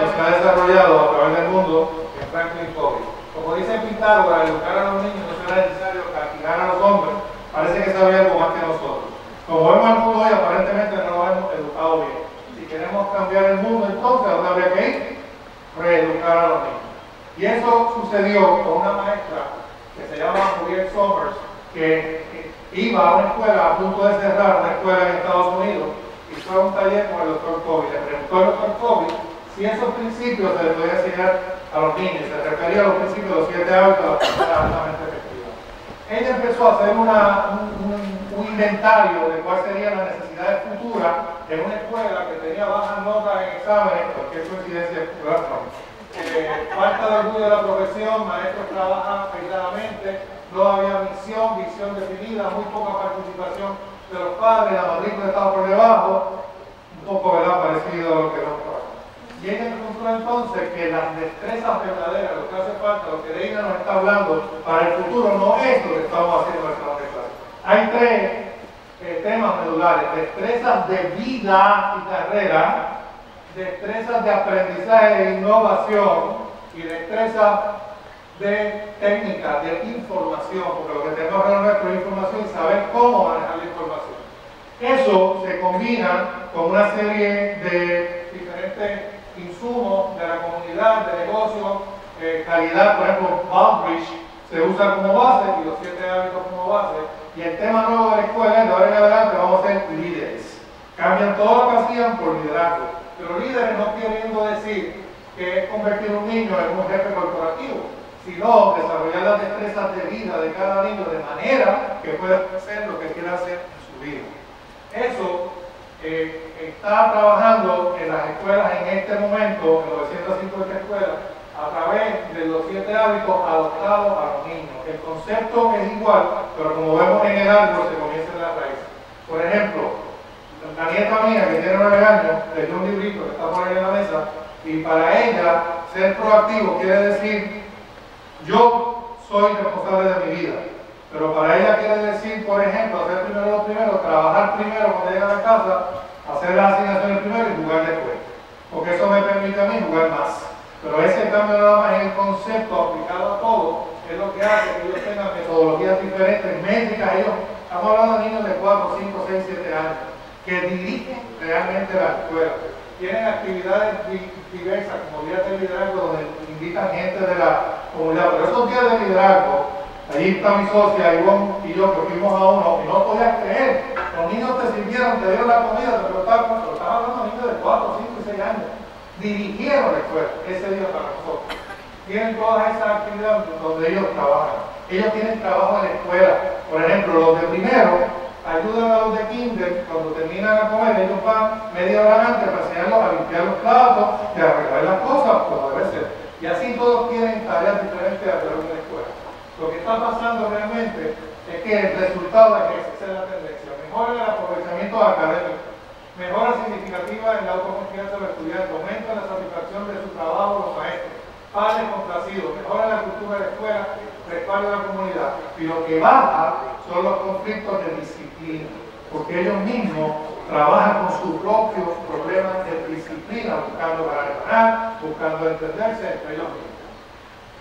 anunciado a través del mundo en Franklin Covey. Como dice para educar a los niños no será necesario castigar a los hombres, parece que sabe algo más que nosotros. Como vemos el mundo hoy, aparentemente no lo hemos educado bien. Si queremos cambiar el mundo, entonces, ¿a dónde habría que? Reeducar a los niños. Y eso sucedió con una maestra que se llama Juliet Somers, que iba a una escuela a punto de cerrar, una escuela en Estados Unidos, y fue a un taller con el doctor Kobe. Le preguntó al doctor si esos principios se les podía enseñar a los niños, se refería a los principios de los siete de la persona altamente efectiva. Ella empezó a hacer un, inventario de cuáles serían las necesidades futuras en una escuela que tenía bajas notas en exámenes, cualquier coincidencia, eh, falta de orgullo de la profesión, maestros trabajan aisladamente, no había misión, visión definida, muy poca participación de los padres, la matrícula estaba por debajo, un poco ¿verdad? parecido a lo que nos. Y ella encontró entonces que las destrezas verdaderas, lo que hace falta, lo que Deina nos está hablando para el futuro, no es lo que estamos haciendo en esta clase. Hay tres eh, temas medulares, destrezas de vida y carrera, destrezas de aprendizaje e innovación y destrezas de técnica, de información, porque lo que tenemos que nuestra es información y saber cómo manejar la información. Eso se combina con una serie de diferentes insumos de la comunidad, de negocios, eh, calidad, por ejemplo, Baldrige se usa como base y los siete hábitos como base. Y el tema nuevo de la escuela es de ahora en adelante vamos a ser líderes. Cambian todo lo que hacían por liderazgo. Pero líderes no queriendo decir que es convertir un niño en un jefe corporativo sino desarrollar las destrezas de vida de cada niño de manera que pueda hacer lo que quiera hacer en su vida. Eso eh, está trabajando las escuelas en este momento, en 950 escuelas, a través de los siete hábitos adoptados a los niños. El concepto es igual, pero como vemos en el árbol se comienza en la raíz. Por ejemplo, la nieta mía que tiene nueve años, le dio un librito que está por ahí en la mesa, y para ella ser proactivo quiere decir yo soy responsable de mi vida. Pero para ella quiere decir, por ejemplo, hacer primero lo primero, trabajar primero cuando llega a la casa, hacer las asignaciones primero y jugar después. Porque eso me permite a mí jugar más. Pero ese cambio nada más en el concepto aplicado a todo es lo que hace que ellos tengan metodologías diferentes, métricas. Ellos, estamos hablando de niños de 4, 5, 6, 7 años, que dirigen realmente la escuela. Tienen actividades diversas, como días de liderazgo, donde invitan gente de la comunidad. Pero esos días de liderazgo, allí está mi socia Ivonne y yo que fuimos a uno y no podías creer. Los niños te sirvieron, te dieron la comida, te pero estaba hablando de niños de 4, 5 y 6 años. Dirigieron la escuela ese día para nosotros. Tienen todas esas actividades donde ellos trabajan. Ellos tienen trabajo en la escuela. Por ejemplo, los de primero ayudan a los de kinder cuando terminan a comer, ellos van media hora antes para enseñarlos a limpiar los platos y a arreglar las cosas, como debe ser. Y así todos tienen tareas diferentes a través de la escuela. Lo que está pasando realmente es que el resultado es que es la tendencia. Mejora el aprovechamiento académico, mejora significativa en la autoconfianza de los estudiantes, aumenta la satisfacción de su trabajo los maestros, padres complacidos, mejora la cultura de la escuela, respaldo la comunidad. Y lo que baja son los conflictos de disciplina, porque ellos mismos trabajan con sus propios problemas de disciplina, buscando ganar, buscando entenderse entre ellos mismos.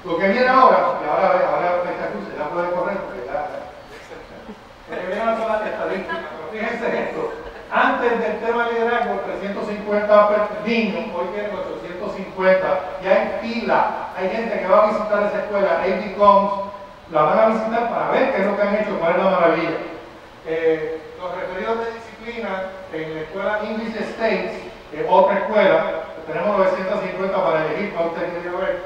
Lo que viene ahora, que ahora, ahora esta cruz ya puede correr, porque ya, lo que viene ahora son las estadísticas, pero fíjense esto, antes del tema de liderazgo, 350 niños, hoy tienen 850, ya en fila, hay gente que va a visitar esa escuela, AD Combs, la van a visitar para ver qué es lo que han hecho, cuál es la maravilla. Eh, los referidos de en la escuela English States, es otra escuela, tenemos 950 para elegir cuál usted quiere ver,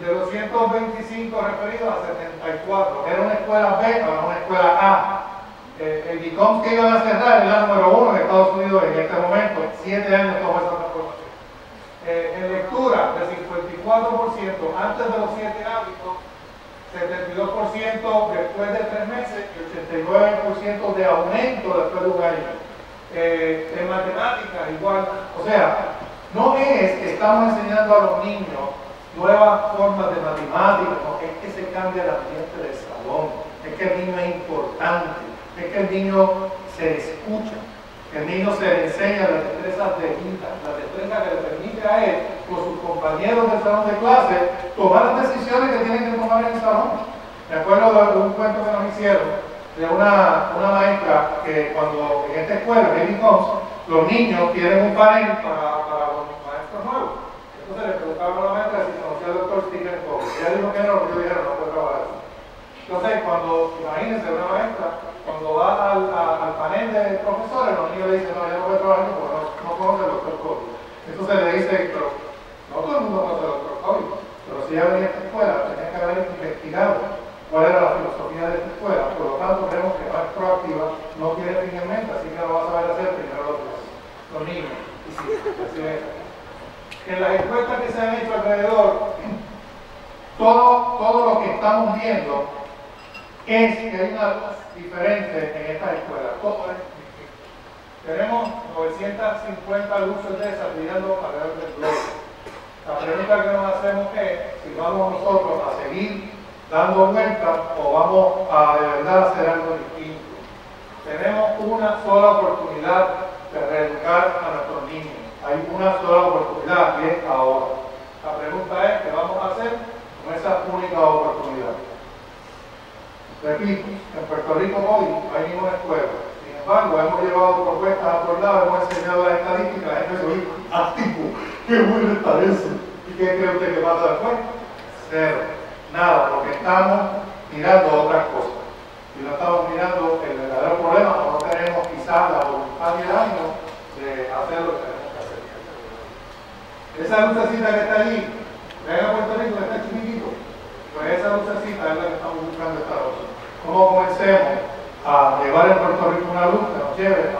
de 225 referidos a 74. Era una escuela B o una escuela A. Eh, el DICOMS que iban a cerrar es la número uno en Estados Unidos en este momento, siete años tomó esa transformación. Eh, en lectura, de 54% antes de los siete hábitos, 72% después de tres meses y 89% de aumento después de un año. Eh, en matemáticas igual, o sea, no es que estamos enseñando a los niños nuevas formas de matemáticas, es que se cambia el ambiente del salón, es que el niño es importante, es que el niño se escucha. El niño se enseña las destrezas de vida, la destreza que le permite a él, con sus compañeros del salón de clase, tomar las decisiones que tienen que tomar en el salón. Me acuerdo de un cuento que nos hicieron de una, una maestra que cuando en esta escuela, Baby Homes, los niños tienen un panel para, para los maestros nuevos. Entonces le preguntaba a la maestra si conocía al doctor Stephen Covey. Ella dijo que no, yo dije no puedo trabajar. Entonces, cuando, imagínense, una maestra, cuando va al, al panel de profesores, los niños le dicen, no, yo no puedo trabajar porque no, no conoce al doctor Covey. Entonces le dice, pero no todo el mundo conoce al doctor Covey, pero si ella venía a esta escuela, tenía que haber investigado cuál era la filosofía de esta escuela. Por lo tanto, creemos que no es proactiva, no tiene fin en mente, así que lo va a saber hacer primero los, los niños. Y sí, así es. En las encuestas que se han hecho alrededor, todo, todo lo que estamos viendo es que hay una diferente en estas escuelas. Todo es tenemos 950 luces de esas brillando alrededor del globo. La pregunta que nos hacemos es si vamos nosotros a seguir dando vueltas o vamos a de verdad hacer algo distinto. Tenemos una sola oportunidad de reeducar a nuestros niños. Hay una sola oportunidad y es ahora. La pregunta es qué vamos a hacer con esa única oportunidad. Repito, en Puerto Rico hoy hay ninguna escuela. Sin embargo, hemos llevado propuestas a todos lados, hemos enseñado las estadísticas, la gente se dice, ah, tipo, qué bueno está eso. ¿Y qué cree usted que pasa después? Cero. Nada, porque estamos mirando otras cosas. Y no estamos mirando el verdadero problema, o no tenemos quizás la voluntad y el ánimo de hacer lo que tenemos que hacer. Esa lucecita que está allí, ven a Puerto Rico, que está chiquitito, pues esa lucecita es la que estamos buscando esta noche. ¿Cómo comencemos a llevar en Puerto Rico una luz que nos lleve